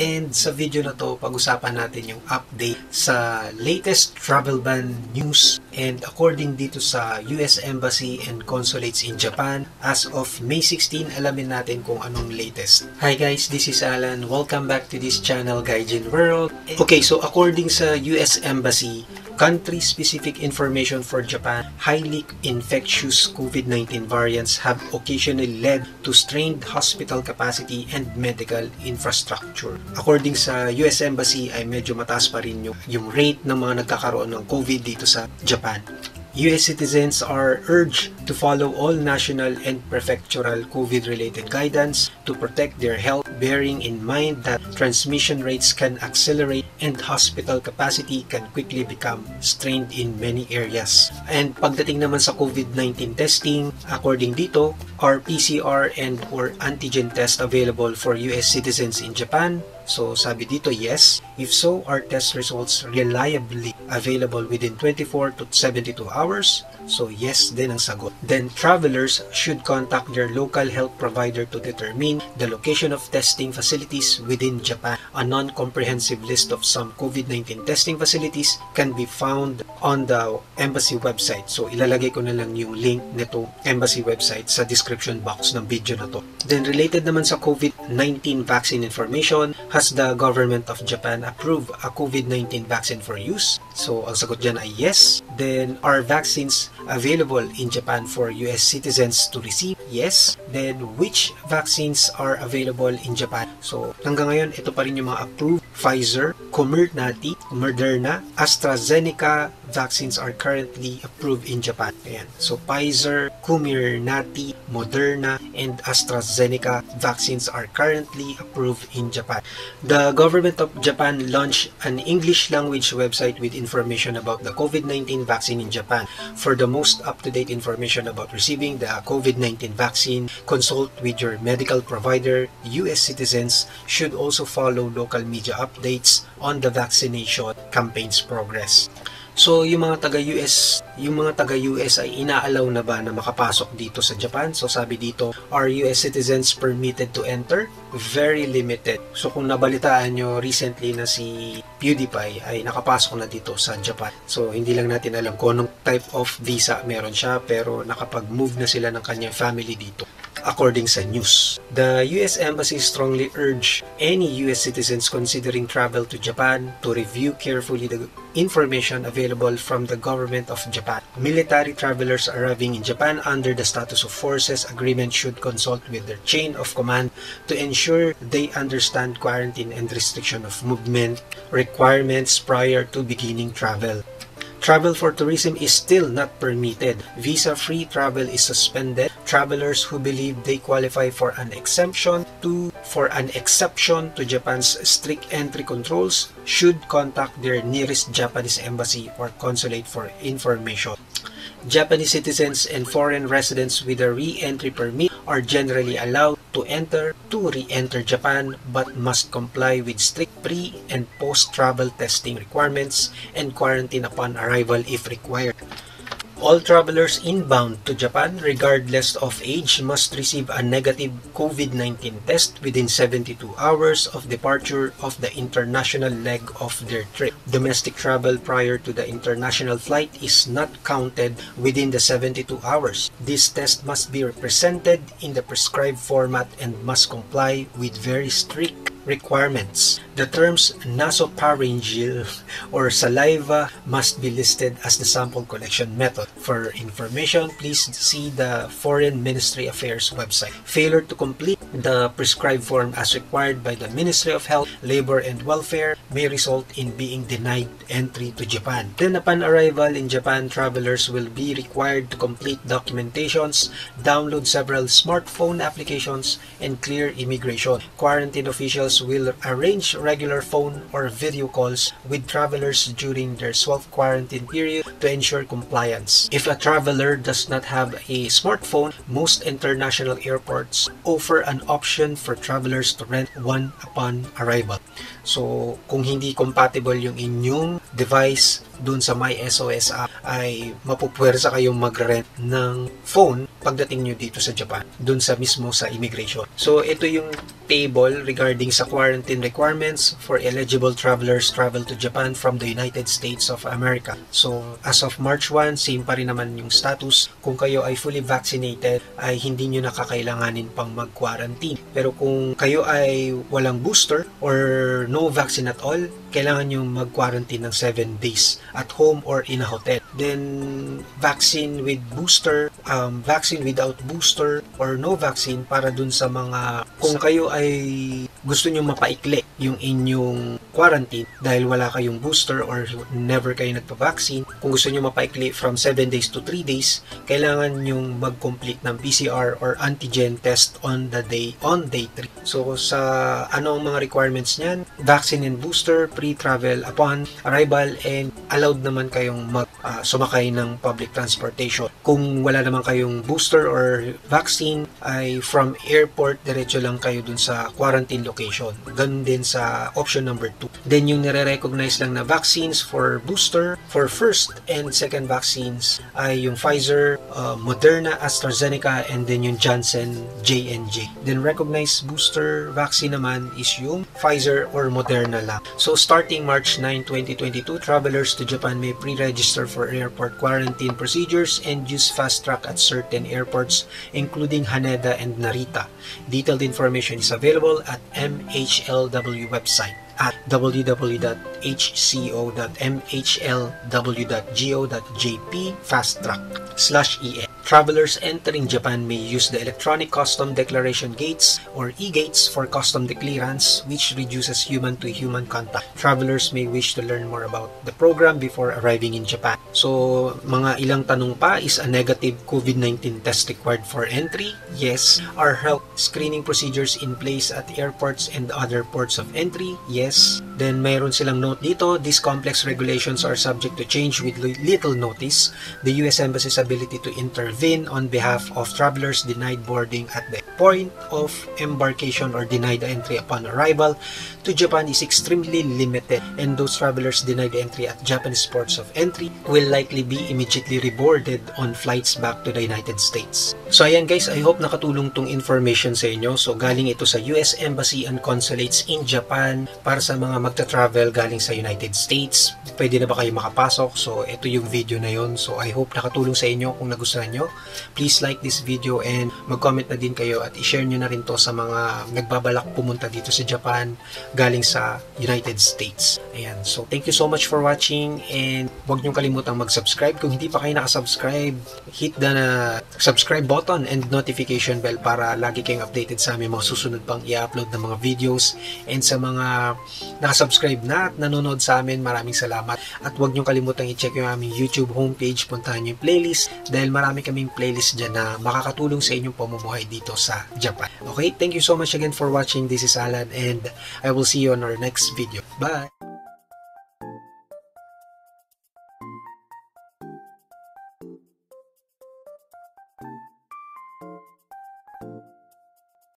And sa video na to, pag-usapan natin yung update sa latest travel ban news and according dito sa US Embassy and Consulates in Japan, as of May 16, alamin natin kung anong latest. Hi guys, this is Alan. Welcome back to this channel, Gaijin World. Okay, so according sa US Embassy, country-specific information for Japan, highly infectious COVID-19 variants have occasionally led to strained hospital capacity and medical infrastructure. According sa US Embassy ay medyo mataas pa rin yung, yung rate ng mga nagkakaroon ng COVID dito sa Japan. US citizens are urged to follow all national and prefectural COVID-related guidance to protect their health, bearing in mind that transmission rates can accelerate and hospital capacity can quickly become strained in many areas. And pagdating naman sa COVID-19 testing, according dito, are PCR and or antigen test available for US citizens in Japan? So sabi dito, yes. If so, are test results reliably available within 24 to 72 hours? So yes din ang sagot. Then travelers should contact their local health provider to determine the location of testing facilities within Japan. A non-comprehensive list of some COVID-19 testing facilities can be found on the embassy website. So ilalagay ko na lang yung link nito embassy website sa description box ng video na to. Then related naman sa COVID-19 vaccine information, has the government of Japan approved a COVID-19 vaccine for use? So ang sagot dyan ay yes. Then are vaccines available in Japan for US citizens to receive? Yes. Then which vaccines are available in Japan? So hanggang ngayon ito pa rin yung mga approved Pfizer, Comirnaty, Moderna, AstraZeneca vaccines are currently approved in Japan. Ayan. So Pfizer, Comirnaty, Moderna, and AstraZeneca vaccines are currently approved in Japan. The government of Japan launched an English language website with information about the COVID-19 vaccine in Japan. For the most up-to-date information about receiving the COVID-19 vaccine, consult with your medical provider. US citizens should also follow local media updates on the vaccination campaign's progress. So, yung mga taga-US, yung mga taga-US ay inaalaw na ba na makapasok dito sa Japan? So, sabi dito, are US citizens permitted to enter? Very limited. So, kung nabalitaan nyo recently na si PewDiePie ay nakapasok na dito sa Japan. So, hindi lang natin alam kung anong type of visa meron siya, pero nakapag-move na sila ng kanyang family dito according sa news. The US Embassy strongly urge any US citizens considering travel to Japan to review carefully the information available from the government of Japan. Military travelers arriving in Japan under the status of forces agreement should consult with their chain of command to ensure they understand quarantine and restriction of movement requirements prior to beginning travel. Travel for tourism is still not permitted. Visa-free travel is suspended. Travelers who believe they qualify for an exemption to for an exception to Japan's strict entry controls should contact their nearest Japanese embassy or consulate for information. Japanese citizens and foreign residents with a re-entry permit are generally allowed to enter to re-enter Japan but must comply with strict pre- and post-travel testing requirements and quarantine upon arrival if required. All travelers inbound to Japan, regardless of age, must receive a negative COVID-19 test within 72 hours of departure of the international leg of their trip. Domestic travel prior to the international flight is not counted within the 72 hours. This test must be represented in the prescribed format and must comply with very strict requirements. The terms nasopharyngeal or saliva must be listed as the sample collection method. For information, please see the Foreign Ministry Affairs website. Failure to complete the prescribed form as required by the Ministry of Health, Labor and Welfare may result in being denied entry to Japan. Then upon arrival in Japan, travelers will be required to complete documentations, download several smartphone applications, and clear immigration. Quarantine officials will arrange regular phone or video calls with travelers during their self-quarantine period to ensure compliance. If a traveler does not have a smartphone, most international airports offer an option for travelers to rent one upon arrival. So, kung hindi compatible yung inyong device dun sa My SOS app, ay mapupwersa kayong mag-rent ng phone pagdating nyo dito sa Japan, dun sa mismo sa immigration. So, ito yung table regarding sa quarantine requirements for eligible travelers travel to Japan from the United States of America. So, as of March 1, same pa rin naman yung status. Kung kayo ay fully vaccinated, ay hindi nyo nakakailanganin pang mag-quarantine. Pero kung kayo ay walang booster or no vaccine at all, kailangan nyo mag-quarantine ng 7 days at home or in a hotel. Then, vaccine with booster, um, vaccine without booster, or no vaccine para dun sa mga, kung kayo ay gusto nyo mapaikli yung inyong quarantine dahil wala kayong booster or never kayo nagpa-vaccine, kung gusto nyo mapaikli from 7 days to 3 days, kailangan nyo mag-complete ng PCR or antigen test on the day, on day 3. So, sa ano ang mga requirements niyan? Vaccine and booster, pre-travel upon arrival, and allowed naman kayong mag, uh, sumakay ng public transportation. Kung wala naman kayong booster or vaccine, ay from airport, diretso lang kayo dun sa quarantine location. Ganun din sa option number 2. Then yung nire-recognize lang na vaccines for booster, for first and second vaccines ay yung Pfizer, uh, Moderna, AstraZeneca, and then yung Janssen, J&J. Then recognized booster vaccine naman is yung Pfizer or Moderna lang. So starting March 9, 2022, travelers to Japan may pre-register for airport quarantine procedures and use fast track at certain airports including Haneda and Narita. Detailed information is available at MHLW website at www.hco.mhlw.go.jp fast track slash en. Travelers entering Japan may use the electronic custom declaration gates or e-gates for custom clearance which reduces human-to-human contact. Travelers may wish to learn more about the program before arriving in Japan. So, mga ilang tanong pa is a negative COVID-19 test required for entry? Yes. Are health screening procedures in place at airports and other ports of entry? Yes. Then mayroon silang note dito, these complex regulations are subject to change with little notice. The US Embassy's ability to intervene on behalf of travelers denied boarding at the point of embarkation or denied entry upon arrival to Japan is extremely limited and those travelers denied entry at Japanese ports of entry will likely be immediately reboarded on flights back to the United States. So ayan guys, I hope nakatulong tong information sa inyo. So galing ito sa US Embassy and Consulates in Japan para sa mga magta-travel galing sa United States. Pwede na ba kayo makapasok? So ito yung video na yon. So I hope nakatulong sa inyo kung nagustuhan nyo. Please like this video and mag-comment na din kayo at i-share nyo na rin to sa mga nagbabalak pumunta dito sa Japan galing sa United States. Ayan. So, thank you so much for watching and huwag niyong kalimutang mag-subscribe. Kung hindi pa kayo nakasubscribe, hit the uh, subscribe button and notification bell para lagi kayong updated sa aming mga susunod pang i-upload ng mga videos. And sa mga nakasubscribe na at nanonood sa amin, maraming salamat. At huwag niyong kalimutang i-check yung aming YouTube homepage. Puntahan niyo yung playlist dahil marami kaming playlist dyan na makakatulong sa inyong pamumuhay dito sa Japan. Okay? Thank you so much again for watching. This is Alan and I will see you on our next video. Bye!